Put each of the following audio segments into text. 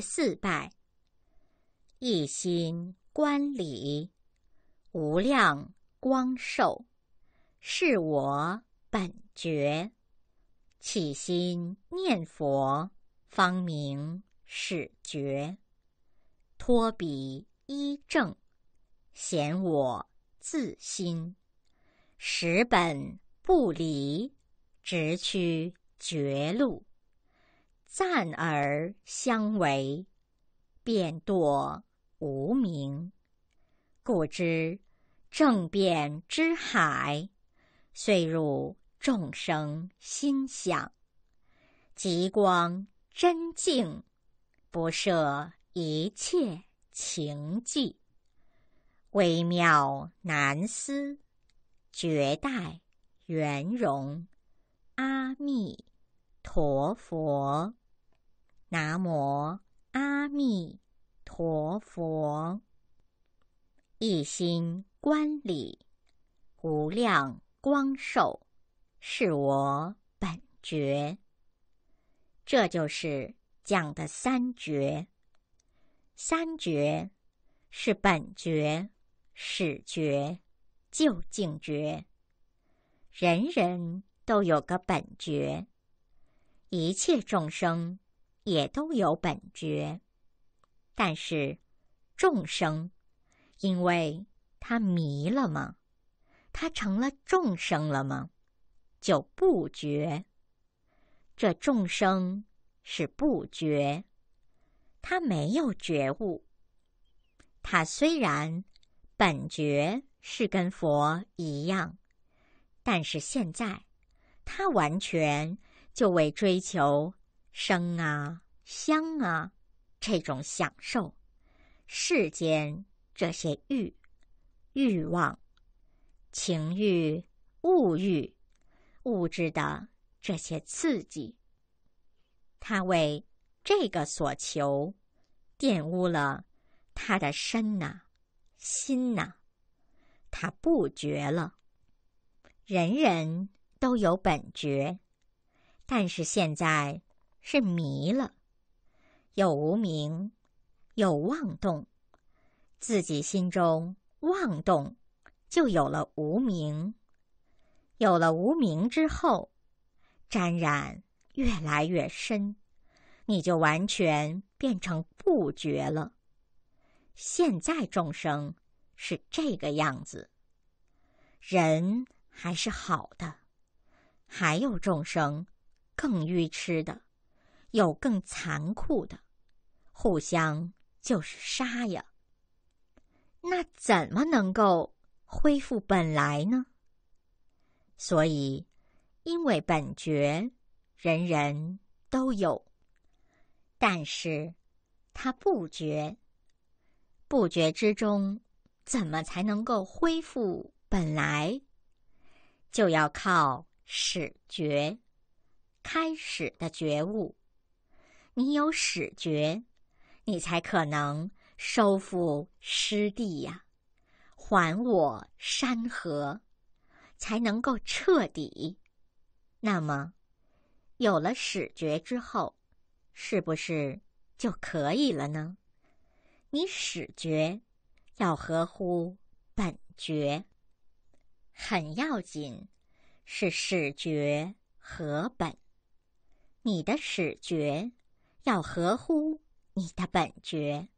四拜。一心观礼，无量光寿，是我本觉。起心念佛，方明始觉。托彼依正，显我自心。实本不离，直趋绝路。暂而相违，便堕无明。故知正变之海，遂入众生心想。极光真净，不涉一切情迹。微妙难思，绝代圆融。阿弥陀佛。南无阿弥陀佛。一心观理，无量光寿，是我本觉。这就是讲的三觉。三觉是本觉、始觉、究竟觉。人人都有个本觉，一切众生。也都有本觉，但是众生，因为他迷了吗？他成了众生了吗？就不觉。这众生是不觉，他没有觉悟。他虽然本觉是跟佛一样，但是现在他完全就为追求。生啊，香啊，这种享受，世间这些欲、欲望、情欲、物欲、物质的这些刺激，他为这个所求，玷污了他的身呐、心呐，他不觉了。人人都有本觉，但是现在。是迷了，有无明，有妄动，自己心中妄动，就有了无明。有了无明之后，沾染越来越深，你就完全变成不觉了。现在众生是这个样子，人还是好的，还有众生更愚痴的。有更残酷的，互相就是杀呀。那怎么能够恢复本来呢？所以，因为本觉人人都有，但是他不觉，不觉之中，怎么才能够恢复本来？就要靠始觉，开始的觉悟。你有始觉，你才可能收复失地呀，还我山河，才能够彻底。那么，有了始觉之后，是不是就可以了呢？你始觉要合乎本觉，很要紧，是始觉合本。你的始觉。要合乎你的本觉，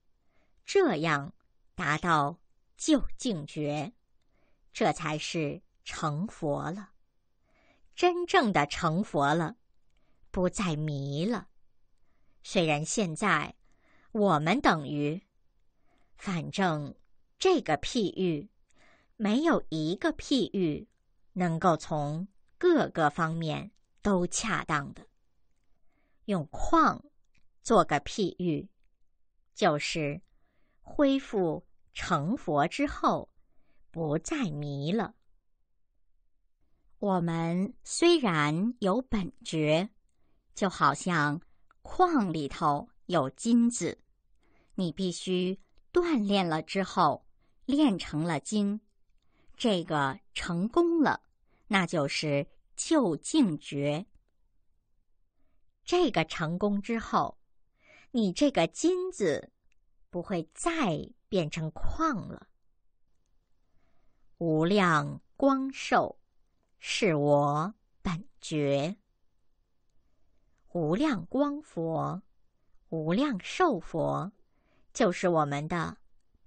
这样达到究竟觉，这才是成佛了。真正的成佛了，不再迷了。虽然现在我们等于，反正这个譬喻没有一个譬喻能够从各个方面都恰当的用矿。做个譬喻，就是恢复成佛之后，不再迷了。我们虽然有本觉，就好像矿里头有金子，你必须锻炼了之后，炼成了金，这个成功了，那就是究竟觉。这个成功之后。你这个金子不会再变成矿了。无量光寿是我本觉，无量光佛、无量寿佛就是我们的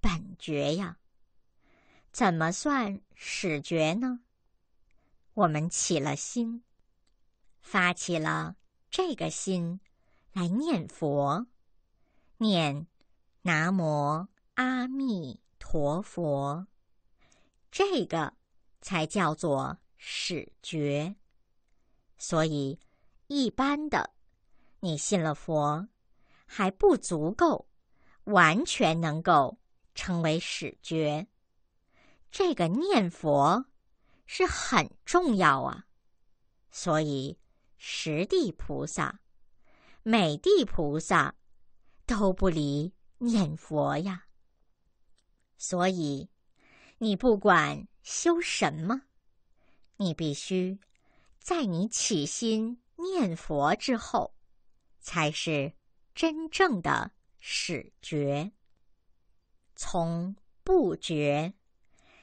本觉呀。怎么算始觉呢？我们起了心，发起了这个心来念佛，念南无阿弥陀佛。这个才叫做始觉。所以，一般的，你信了佛，还不足够，完全能够成为始觉。这个念佛是很重要啊。所以，十地菩萨、每地菩萨都不离念佛呀。所以。你不管修什么，你必须在你起心念佛之后，才是真正的始觉。从不觉，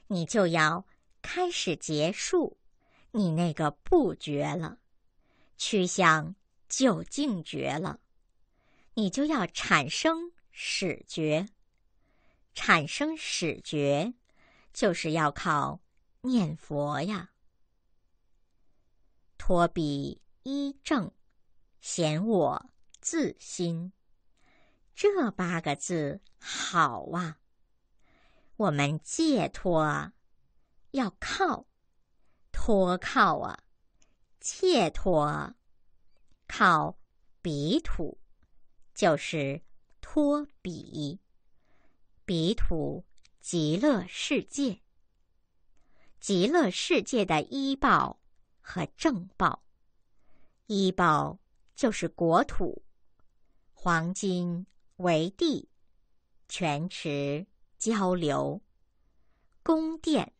你就要开始结束你那个不觉了，趋向究竟觉了，你就要产生始觉，产生始觉。就是要靠念佛呀。托彼一正，显我自心。这八个字好啊！我们借托，要靠，托靠啊，借托，靠彼土，就是托比比土。极乐世界，极乐世界的医报和正报，医报就是国土，黄金为地，泉池交流，宫殿，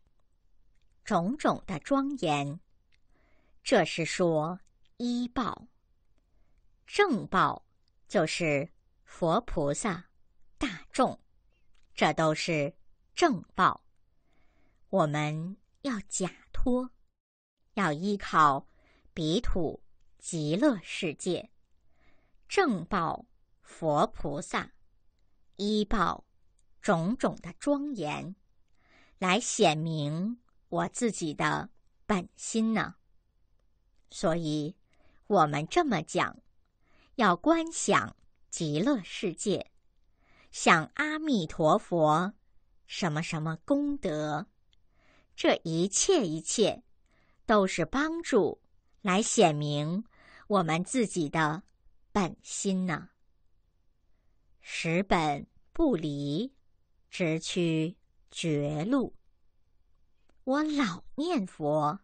种种的庄严，这是说医报。正报就是佛菩萨、大众，这都是。正报，我们要假托，要依靠彼土极乐世界，正报佛菩萨，依报种种的庄严，来显明我自己的本心呢。所以，我们这么讲，要观想极乐世界，想阿弥陀佛。什么什么功德，这一切一切，都是帮助来显明我们自己的本心呢。十本不离，直趋绝路。我老念佛，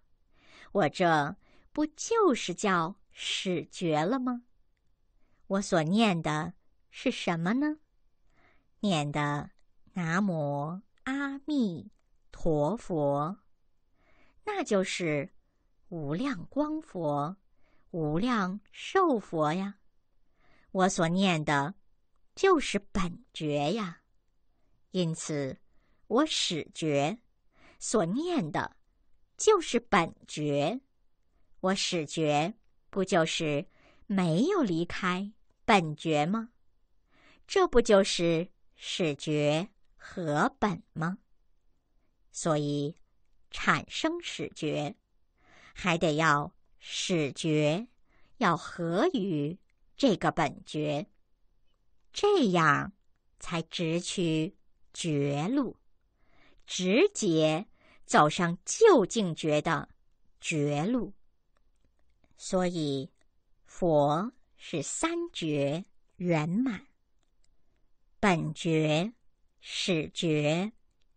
我这不就是叫始觉了吗？我所念的是什么呢？念的。南无阿弥陀佛，那就是无量光佛、无量寿佛呀。我所念的，就是本觉呀。因此，我始觉所念的，就是本觉。我始觉不就是没有离开本觉吗？这不就是始觉？合本吗？所以产生始觉，还得要始觉要合于这个本觉，这样才直趋绝路，直接走上究竟觉的绝路。所以佛是三觉圆满，本觉。始觉、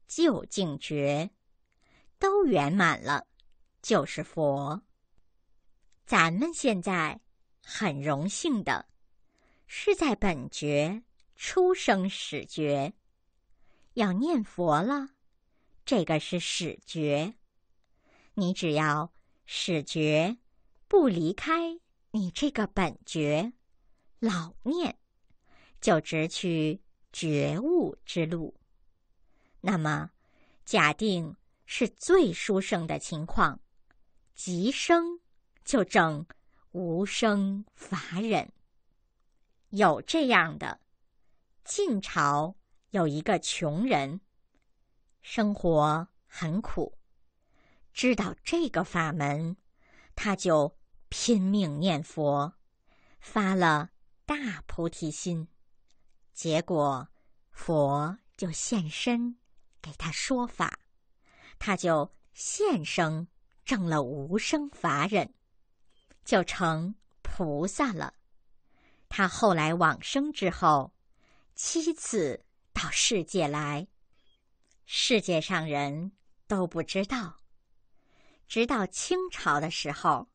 究竟觉都圆满了，就是佛。咱们现在很荣幸的，是在本觉出生始觉，要念佛了。这个是始觉，你只要始觉不离开你这个本觉，老念，就直趋觉悟之路。那么，假定是最殊胜的情况，即生就证无生法忍。有这样的，晋朝有一个穷人，生活很苦，知道这个法门，他就拼命念佛，发了大菩提心，结果佛就现身给他说法，他就现生证了无生法忍，就成菩萨了。他后来往生之后，七次到世界来，世界上人都不知道。直到清朝的时候，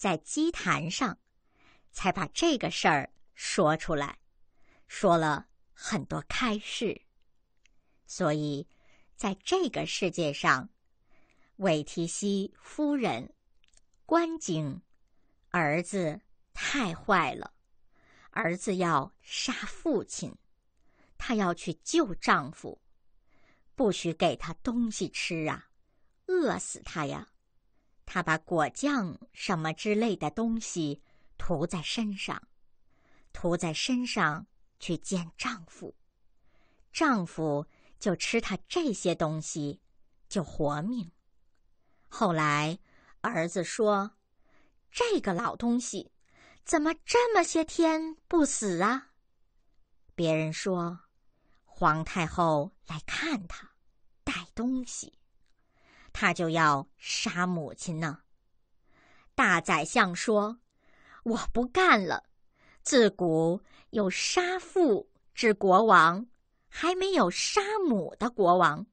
在祭坛上，才把这个事儿说出来，说了很多开示。所以，在这个世界上，韦提希夫人关景儿子太坏了。儿子要杀父亲，她要去救丈夫，不许给他东西吃啊，饿死他呀！她把果酱什么之类的东西涂在身上，涂在身上去见丈夫，丈夫就吃他这些东西，就活命。后来儿子说：“这个老东西。”怎么这么些天不死啊？别人说，皇太后来看他，带东西，他就要杀母亲呢。大宰相说：“我不干了，自古有杀父之国王，还没有杀母的国王，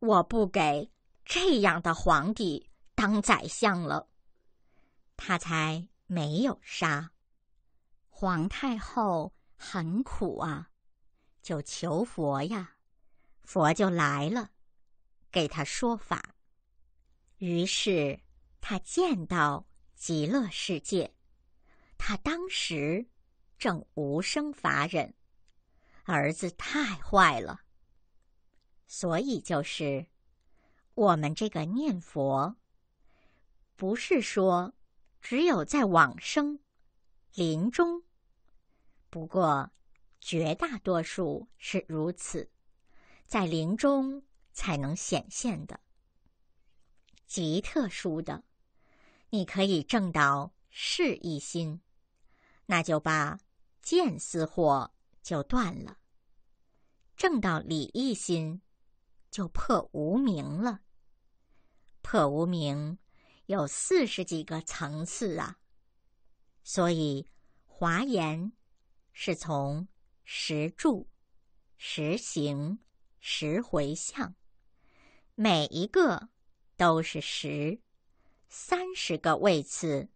我不给这样的皇帝当宰相了。”他才。没有杀，皇太后很苦啊，就求佛呀，佛就来了，给他说法。于是他见到极乐世界，他当时正无生法忍，儿子太坏了，所以就是我们这个念佛，不是说。只有在往生、临终，不过绝大多数是如此，在临终才能显现的。极特殊的，你可以证到是一心，那就把见思惑就断了；证到理一心，就破无明了。破无明。有四十几个层次啊，所以华严是从实住、实行、实回向，每一个都是十三十个位次，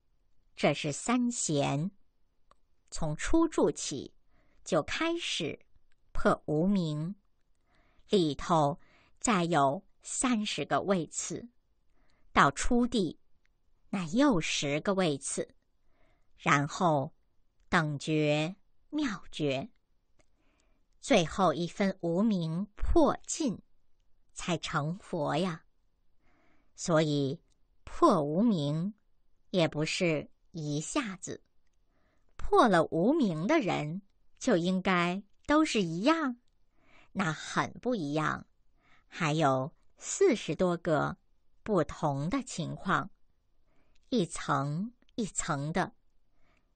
这是三贤。从初住起就开始破无明，里头再有三十个位次，到初地。那又十个位次，然后等觉、妙觉，最后一分无名破尽，才成佛呀。所以破无名也不是一下子破了无名的人就应该都是一样，那很不一样，还有四十多个不同的情况。一层一层的，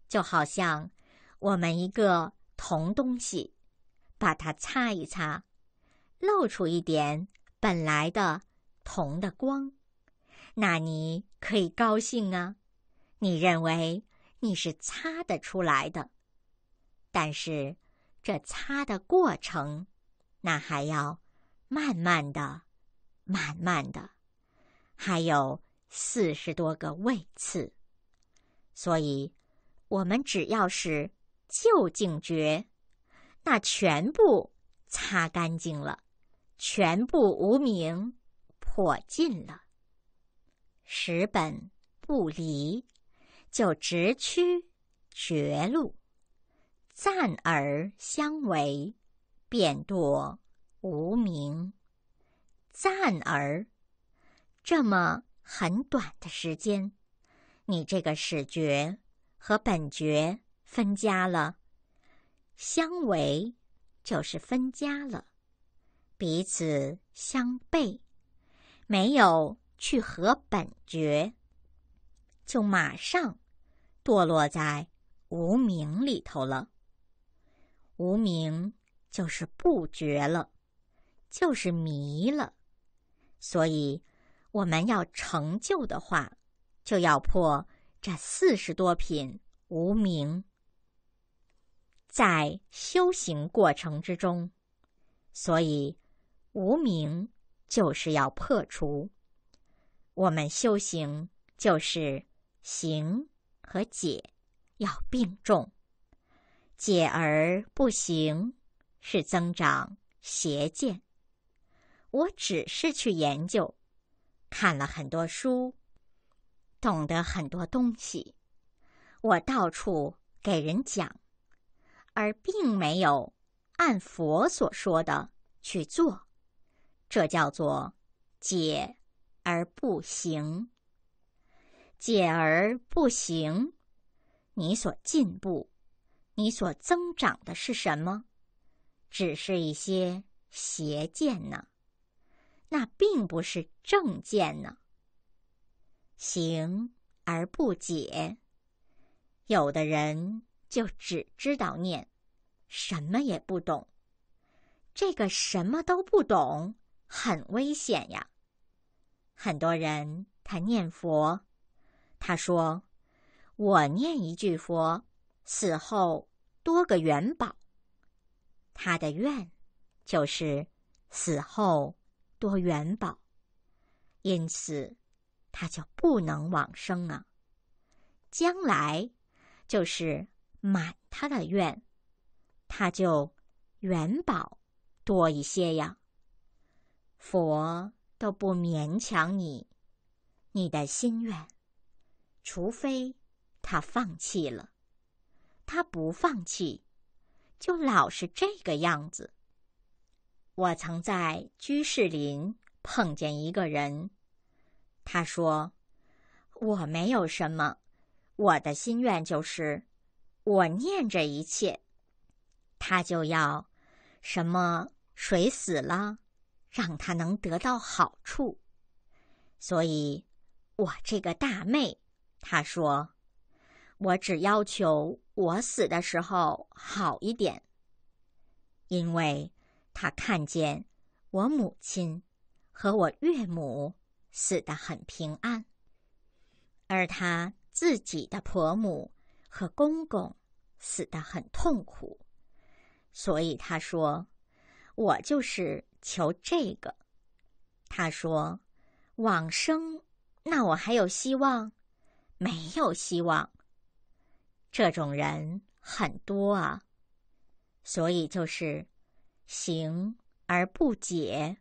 就好像我们一个铜东西，把它擦一擦，露出一点本来的铜的光，那你可以高兴啊，你认为你是擦得出来的。但是这擦的过程，那还要慢慢的、慢慢的，还有。四十多个位次，所以，我们只要是就近觉，那全部擦干净了，全部无名破尽了，十本不离，就直趋绝路，暂而相违，便堕无名。暂而，这么很短的时间，你这个始觉和本觉分家了，相违就是分家了，彼此相悖，没有去和本觉，就马上堕落在无明里头了。无明就是不觉了，就是迷了。所以，我们要成就的话，就要破这四十多品无明。在修行过程之中，所以无名就是要破除。我们修行就是行和解要并重，解而不行是增长邪见。我只是去研究，看了很多书，懂得很多东西，我到处给人讲，而并没有按佛所说的去做，这叫做解而不行。解而不行，你所进步，你所增长的是什么？只是一些邪见呢。那并不是正见呢。行而不解，有的人就只知道念，什么也不懂。这个什么都不懂，很危险呀。很多人他念佛，他说：“我念一句佛，死后多个元宝。”他的愿就是死后。多元宝，因此他就不能往生啊。将来就是满他的愿，他就元宝多一些呀。佛都不勉强你，你的心愿，除非他放弃了。他不放弃，就老是这个样子。我曾在居士林碰见一个人，他说：“我没有什么，我的心愿就是我念着一切，他就要什么谁死了，让他能得到好处。所以，我这个大妹，她说，我只要求我死的时候好一点，因为。”他看见我母亲和我岳母死得很平安，而他自己的婆母和公公死得很痛苦，所以他说：“我就是求这个。”他说：“往生，那我还有希望？没有希望。这种人很多啊，所以就是。”行而不解，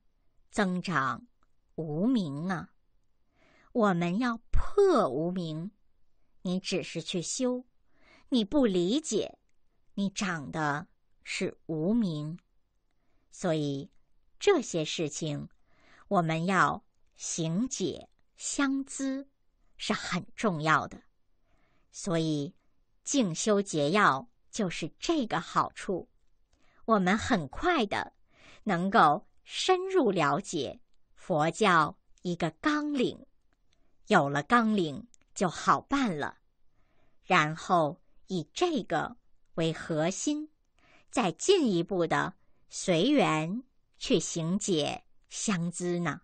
增长无名啊！我们要破无名。你只是去修，你不理解，你长的是无名。所以这些事情，我们要行解相资，是很重要的。所以静修解要就是这个好处。我们很快的能够深入了解佛教一个纲领，有了纲领就好办了。然后以这个为核心，再进一步的随缘去行解相知呢，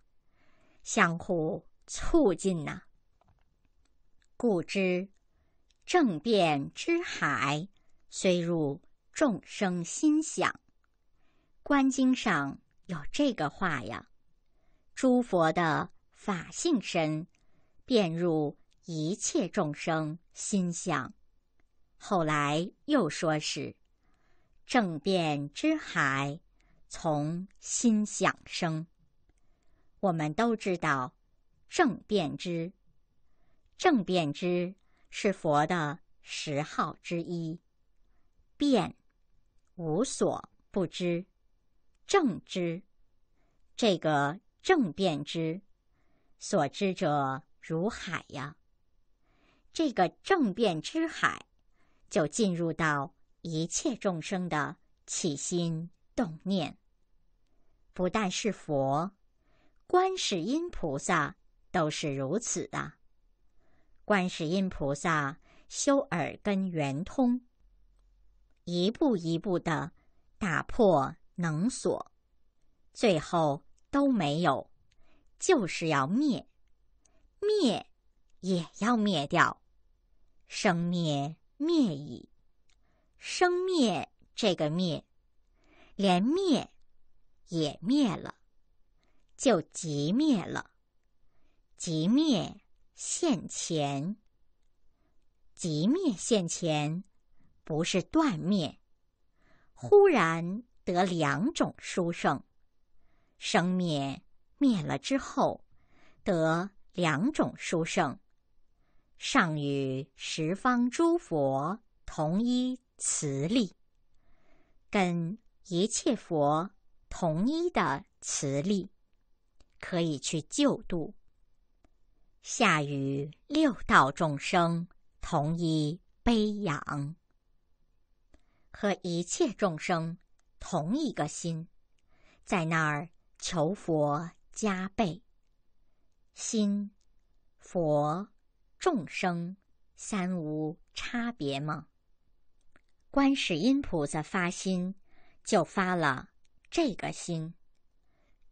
相互促进呢。故知正变之海，虽入。众生心想，《观经》上有这个话呀。诸佛的法性身，便入一切众生心想。后来又说是正变之海，从心想生。我们都知道，正变之，正变之是佛的十号之一，变。无所不知，正知。这个正辩知，所知者如海呀。这个正变之海，就进入到一切众生的起心动念。不但是佛，观世音菩萨都是如此的。观世音菩萨修耳根圆通，一步一步的打破能锁，最后都没有，就是要灭，灭也要灭掉。生灭灭矣，生灭这个灭，连灭也灭了，就即灭了。即灭现前，即灭现前，不是断灭。忽然得两种殊胜，生灭灭了之后，得两种殊胜。上与十方诸佛同一慈力，跟一切佛同一的慈力，可以去救度；下与六道众生同一悲仰，和一切众生同一个心，在那儿求佛加倍心佛。众生三无差别吗？观世音菩萨发心，就发了这个心。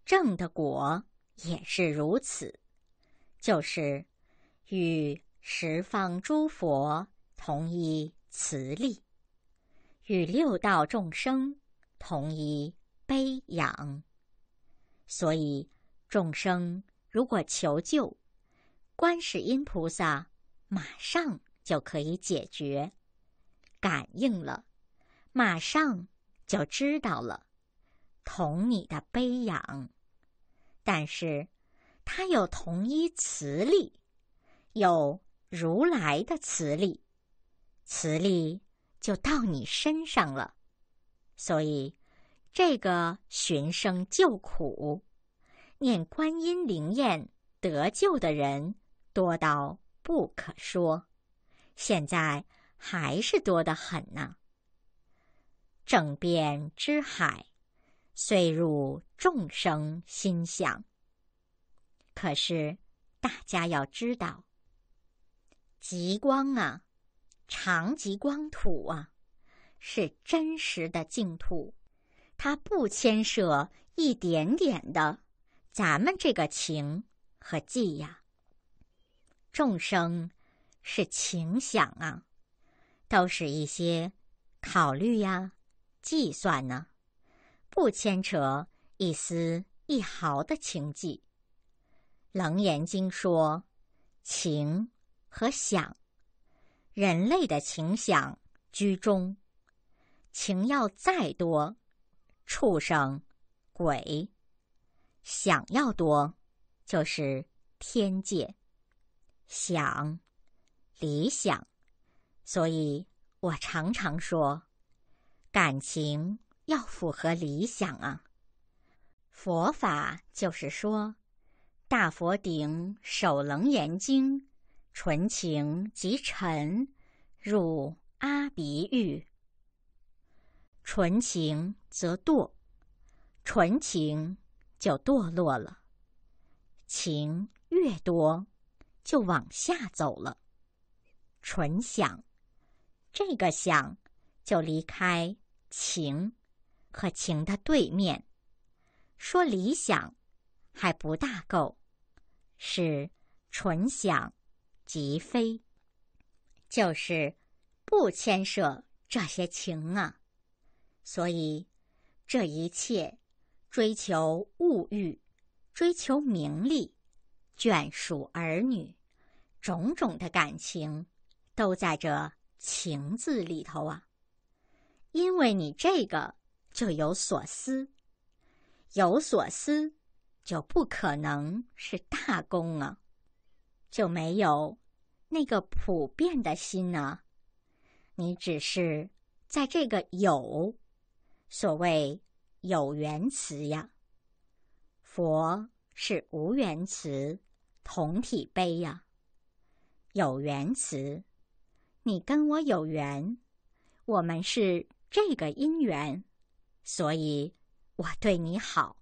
正的果也是如此，就是与十方诸佛同一慈力，与六道众生同一悲仰。所以众生如果求救。观世音菩萨马上就可以解决，感应了，马上就知道了，同你的悲仰。但是，他有同一磁力，有如来的磁力，磁力就到你身上了。所以，这个寻声救苦、念观音灵验得救的人。多到不可说，现在还是多得很呢。正变之海，遂入众生心想。可是大家要知道，极光啊，长极光土啊，是真实的净土，它不牵涉一点点的咱们这个情和记呀。众生是情想啊，都是一些考虑呀、计算呢，不牵扯一丝一毫的情迹。楞严经说，情和想，人类的情想居中，情要再多，畜生、鬼想要多，就是天界。想，理想，所以我常常说，感情要符合理想啊。佛法就是说，大佛顶首楞严经，纯情即尘入阿鼻狱，纯情则堕，纯情就堕落了，情越多。就往下走了，纯想，这个想就离开情和情的对面，说理想还不大够，是纯想即非，就是不牵涉这些情啊。所以这一切追求物欲、追求名利、眷属儿女。种种的感情，都在这“情”字里头啊。因为你这个就有所思，有所思，就不可能是大功啊，就没有那个普遍的心呢。你只是在这个有，所谓有缘词呀。佛是无缘词，同体悲呀。有缘词，你跟我有缘，我们是这个因缘，所以我对你好，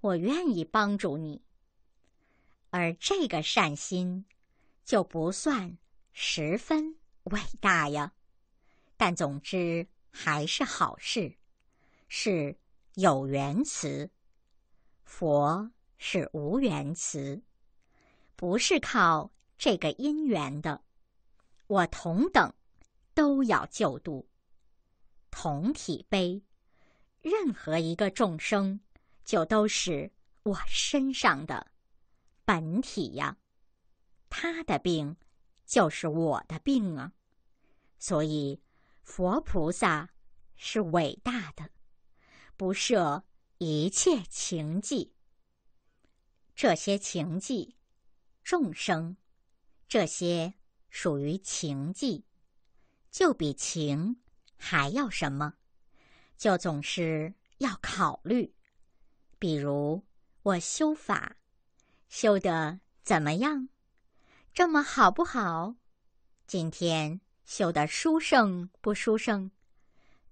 我愿意帮助你。而这个善心，就不算十分伟大呀。但总之还是好事，是有缘词。佛是无缘词，不是靠这个因缘的。我同等都要救度，同体悲，任何一个众生，就都是我身上的。本体呀，他的病就是我的病啊，所以佛菩萨是伟大的，不设一切情迹。这些情迹，众生，这些属于情迹，就比情还要什么？就总是要考虑，比如我修法。修的怎么样？这么好不好？今天修的殊胜不殊胜？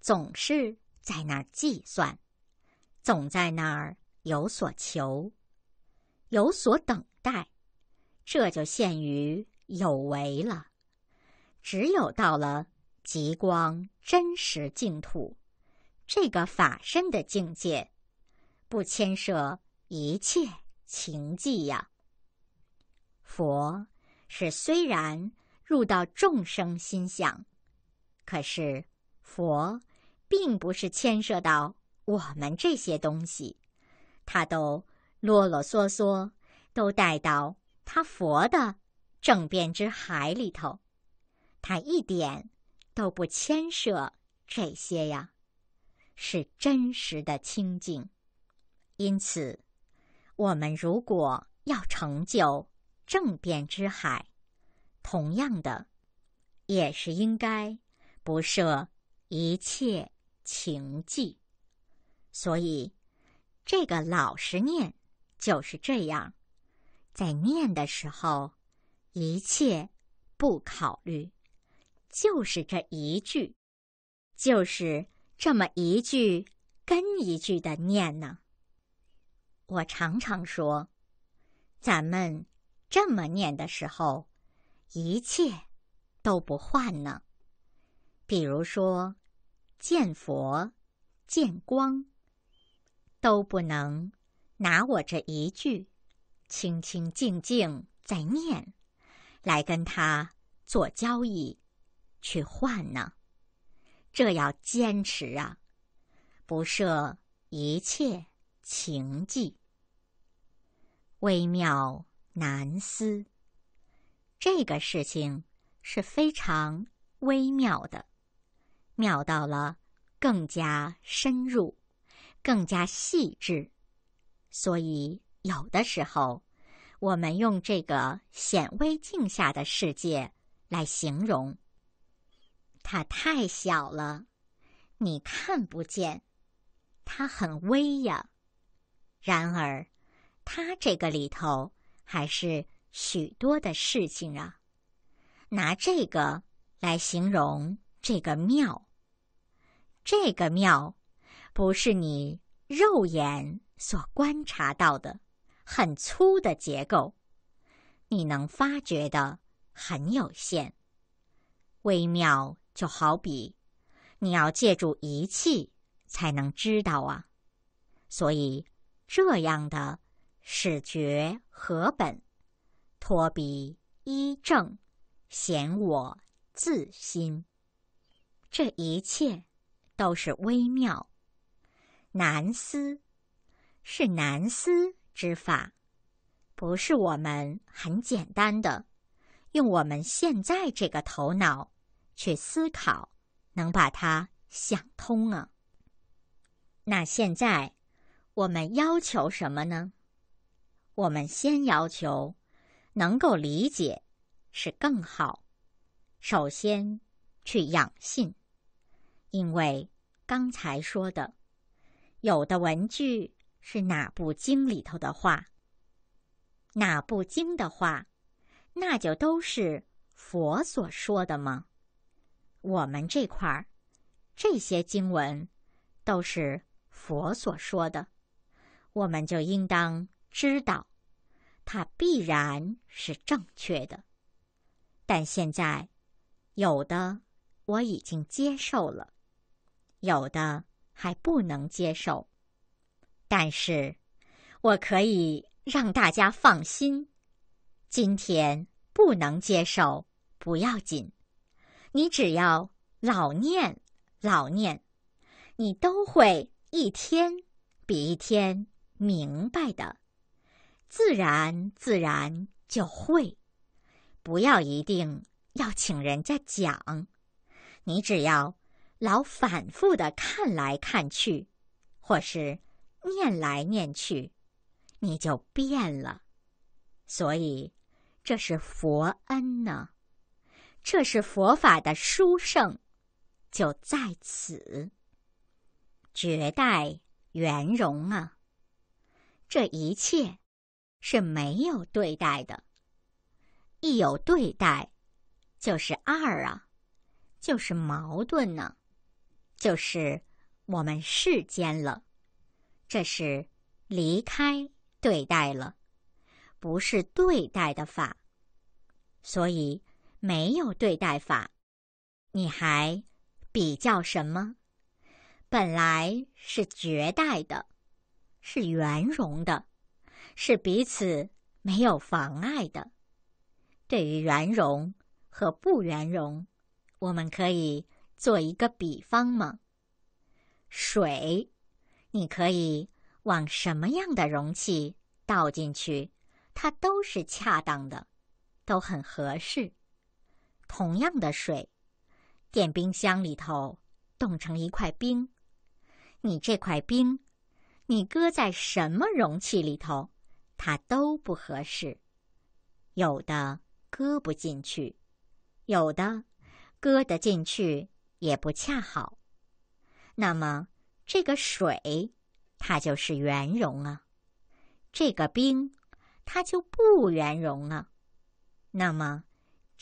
总是在那儿计算，总在那儿有所求，有所等待，这就限于有为了。只有到了极光真实净土，这个法身的境界，不牵涉一切。情迹呀，佛是虽然入到众生心想，可是佛并不是牵涉到我们这些东西，他都啰啰嗦嗦都带到他佛的正变之海里头，他一点都不牵涉这些呀，是真实的清净，因此。我们如果要成就正变之海，同样的，也是应该不设一切情迹。所以，这个老实念就是这样，在念的时候，一切不考虑，就是这一句，就是这么一句跟一句的念呢。我常常说，咱们这么念的时候，一切都不换呢。比如说，见佛、见光，都不能拿我这一句清清静静在念，来跟他做交易去换呢。这要坚持啊，不设一切情迹。微妙难思，这个事情是非常微妙的，妙到了更加深入、更加细致。所以有的时候，我们用这个显微镜下的世界来形容，它太小了，你看不见，它很微呀。然而。它这个里头还是许多的事情啊，拿这个来形容这个庙。这个庙不是你肉眼所观察到的很粗的结构，你能发觉的很有限。微妙就好比你要借助仪器才能知道啊，所以这样的。始觉何本？托彼依正，显我自心。这一切都是微妙，难思，是难思之法，不是我们很简单的用我们现在这个头脑去思考，能把它想通啊。那现在我们要求什么呢？我们先要求能够理解是更好。首先去养性，因为刚才说的，有的文句是哪部经里头的话，哪部经的话，那就都是佛所说的吗？我们这块儿，这些经文都是佛所说的，我们就应当知道，它必然是正确的。但现在，有的我已经接受了。有的还不能接受，但是我可以让大家放心。今天不能接受不要紧，你只要老念老念，你都会一天比一天明白的，自然自然就会。不要一定要请人家讲，你只要。老反复的看来看去，或是念来念去，你就变了。所以，这是佛恩呢，这是佛法的殊胜，就在此。绝代圆融啊，这一切是没有对待的，一有对待，就是二啊，就是矛盾呢。就是我们世间了，这是离开对待了，不是对待的法，所以没有对待法，你还比较什么？本来是绝代的，是圆融的，是彼此没有妨碍的。对于圆融和不圆融，我们可以。做一个比方吗，水，你可以往什么样的容器倒进去，它都是恰当的，都很合适。同样的水，电冰箱里头冻成一块冰，你这块冰，你搁在什么容器里头，它都不合适。有的搁不进去，有的搁得进去。也不恰好，那么这个水，它就是圆融啊；这个冰，它就不圆融啊。那么，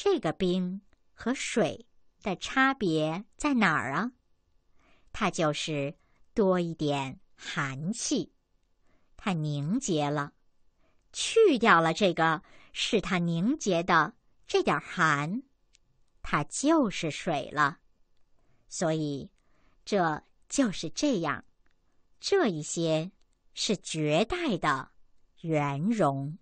这个冰和水的差别在哪儿啊？它就是多一点寒气，它凝结了，去掉了这个使它凝结的这点寒，它就是水了。所以，这就是这样，这一些是绝代的圆融。